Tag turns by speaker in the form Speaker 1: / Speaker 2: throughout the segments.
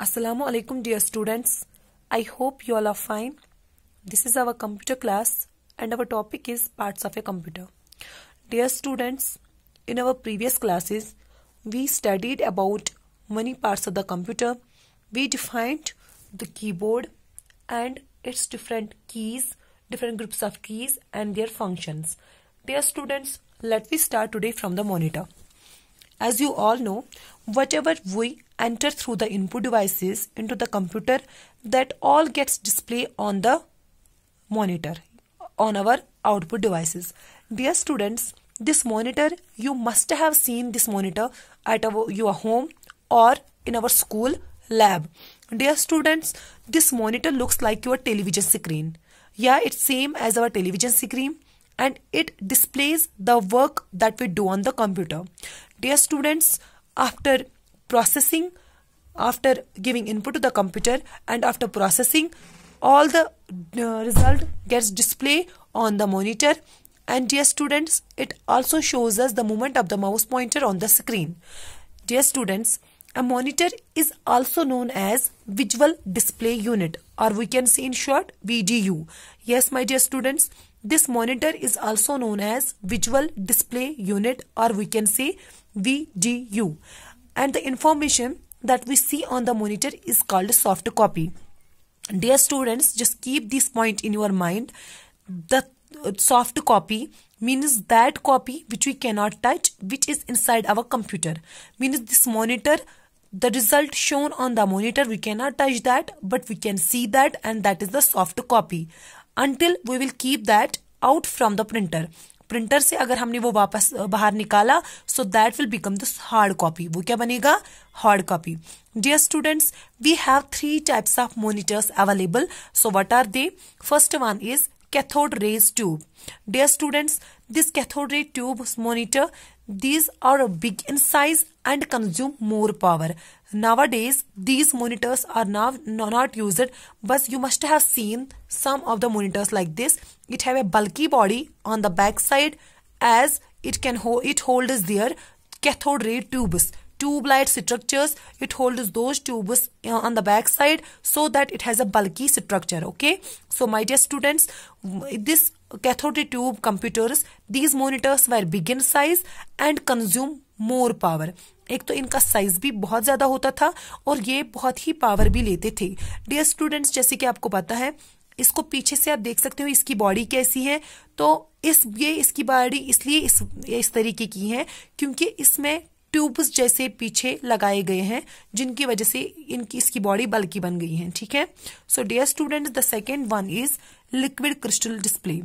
Speaker 1: Assalamu alaikum dear students. I hope you all are fine. This is our computer class and our topic is parts of a computer. Dear students, in our previous classes we studied about many parts of the computer. We defined the keyboard and its different keys, different groups of keys and their functions. Dear students, let me start today from the monitor. As you all know, whatever we enter through the input devices into the computer, that all gets displayed on the monitor, on our output devices. Dear students, this monitor, you must have seen this monitor at our, your home or in our school lab. Dear students, this monitor looks like your television screen. Yeah, it's same as our television screen and it displays the work that we do on the computer. Dear students, after processing, after giving input to the computer and after processing, all the uh, result gets displayed on the monitor and dear students, it also shows us the movement of the mouse pointer on the screen. Dear students, a monitor is also known as visual display unit or we can say in short VDU. Yes, my dear students, this monitor is also known as visual display unit or we can say VDU. And the information that we see on the monitor is called soft copy. Dear students, just keep this point in your mind. The uh, soft copy means that copy which we cannot touch which is inside our computer means this monitor the result shown on the monitor we cannot touch that but we can see that and that is the soft copy until we will keep that out from the printer printer से अगर हमने वो वापस बाहर निकाला so that will become the hard copy वो क्या बनेगा? Hard copy dear students we have three types of monitors available so what are they first one is cathode rays tube Dear students, this cathode ray tube's monitor, these are a big in size and consume more power. Nowadays, these monitors are now not used, but you must have seen some of the monitors like this. It have a bulky body on the back side as it can hold, it holds their cathode ray tubes tube light structures it holds those tubes uh, on the back side so that it has a bulky structure okay so my dear students this cathode tube computers, these monitors were big in size and consume more power. एक तो इनका size भी बहुत ज़्यादा होता था और ये बहुत ही पावर भी लेते थे। डियर स्टूडेंट्स जैसे कि आपको पता है, इसको पीछे से आप देख सकते हो, इसकी बॉडी कैसी है। तो इस, ये इसकी बॉडी इसलिए इस इस तरीके की है क्योंकि इसमें ट्यूब्स जैसे पीछे लगाए गए हैं, जिनकी वजह से इनकी, इसकी बॉडी बल्कि बन गई है, ठीक है? So dear student the second one is liquid crystal display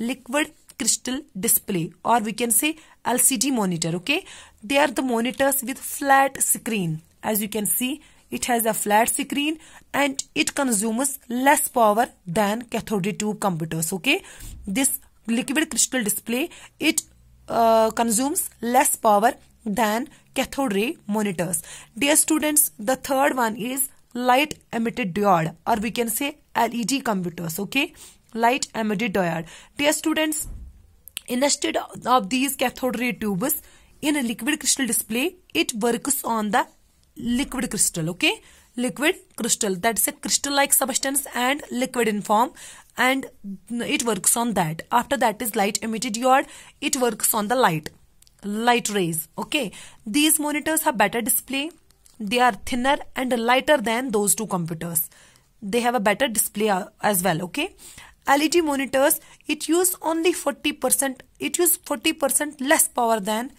Speaker 1: liquid crystal display or we can say LCD monitor okay? They are the monitors with flat screen. As you can see it has a flat screen and it consumes less power than cathode tube computers okay? This liquid crystal display it uh, consumes less power than cathode ray monitors. Dear students the third one is light emitted diode or we can say led computers okay? Light emitted diode. Dear students, instead of these cathode ray tubes, in a liquid crystal display, it works on the liquid crystal, okay? Liquid crystal, that is a crystal-like substance and liquid in form and it works on that. After that is light emitted diode, it works on the light light rays okay these monitors have better display they are thinner and lighter than those two computers they have a better display uh, as well okay led monitors it use only 40% it use 40% less power than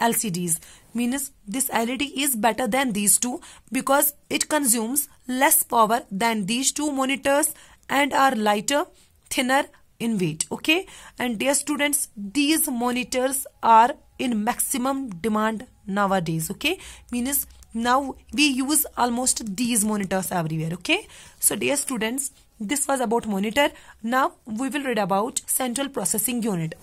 Speaker 1: lcds means this led is better than these two because it consumes less power than these two monitors and are lighter thinner in weight okay? And dear students these monitors are in maximum demand nowadays okay? Means now we use almost these monitors everywhere okay? So dear students this was about monitor now we will read about central processing unit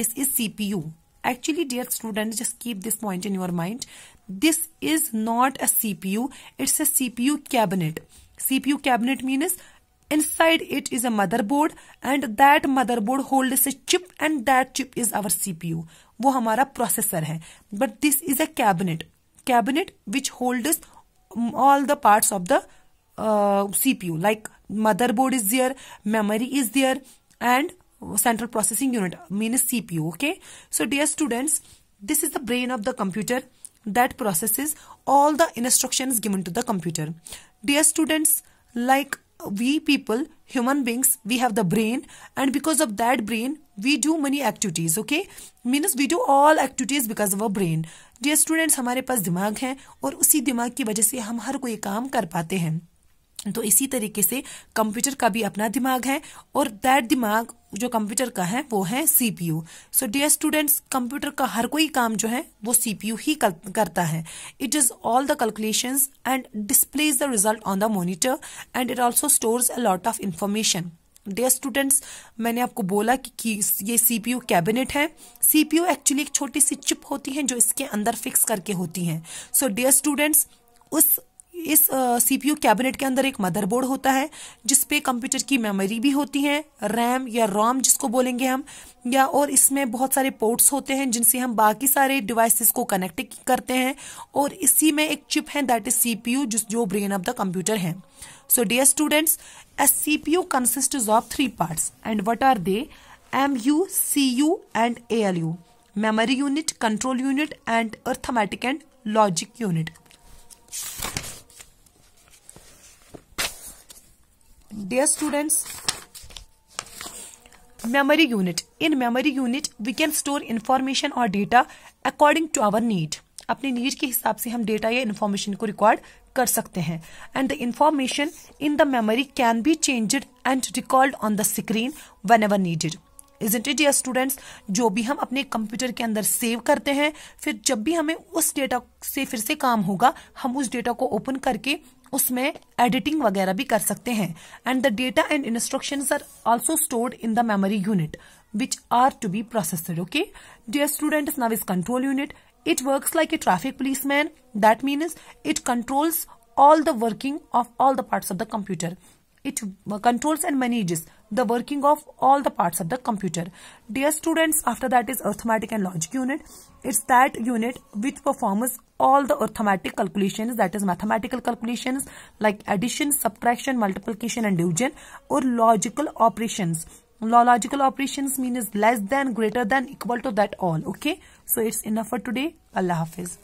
Speaker 1: this is cpu actually dear students just keep this point in your mind this is not a cpu it's a cpu cabinet cpu cabinet means inside it is a motherboard and that motherboard holds a chip and that chip is our cpu वो हमारा processor है but this is a cabinet cabinet which holds all the parts of the uh, CPU like Motherboard is there, memory is there and central processing unit means CPU okay. So dear students this is the brain of the computer that processes all the instructions given to the computer. Dear students like we people human beings we have the brain and because of that brain we do many activities okay means we do all activities because of our brain dear students हमारे पास दिमाग है और उसी दिमाग की वजह से हम हर कोई काम कर पाते हैं तो इसी तरीके से कंप्यूटर का भी अपना दिमाग है और दैट दिमाग जो कंप्यूटर का है वो है CPU. So dear students computer का हर कोई काम जो है वो सीपीयू ही करता है। It is all the calculations and displays the result on the monitor and it also stores a lot of information dear students मैंने आपको बोला कि, कि ये सीपीयू कैबिनेट है। सीपीयू एक्चुअली एक छोटी सी चिप होती है जो इसके अंदर फिक्स करके होती है। सो डियर स्टूडेंट्स उस इस सीपीयू कैबिनेट के अंदर एक मदरबोर्ड होता है, जिसपे कंप्यूटर की मेमोरी भी होती है, रैम या रोम जिसको बोलेंगे हम, या और इसमें बहुत सारे पोर्ट्स होते हैं जिनसे हम बाकी सारे डिवाइसेस को कनेक्ट करते हैं, और इसी में एक चिप है, दैट इज़ सीपीयू जिस, जो ब्रेन ऑफ़ द कंप्यूटर है। So dear students a CPU consist of three parts and what are they M U C U and A L U memory unit control unit and arithmetic and logic unit. Dear students memory unit in memory unit we can store information और data according to our need अपनी need के हिसाब से हम data या information को record कर सकते हैं। And the information in the memory can be changed and record on the screen whenever needed isn't it students जो भी हम अपने कंप्यूटर के अंदर सेव करते हैं, फिर जब भी हमें उस डेटा से फिर से काम होगा, हम उस डेटा को ओपन करके उसमें एडिटिंग वगैरह भी कर सकते हैं। And the data and instruction are also stored in the memory unit which are to be processed okay dear student now is control unit it works like a traffic policeman. That means it controls all the working of all the parts of the computer. It uh, controls and manages the working of all the parts of the computer. Dear students, after that is arithmetic and logic unit. It's that unit which performs all the arithmetic calculations that is mathematical calculations like addition, subtraction, multiplication and division or logical operations. Logical operations mean is less than, greater than, equal to that all. Okay. So it's enough for today. Allah Hafiz.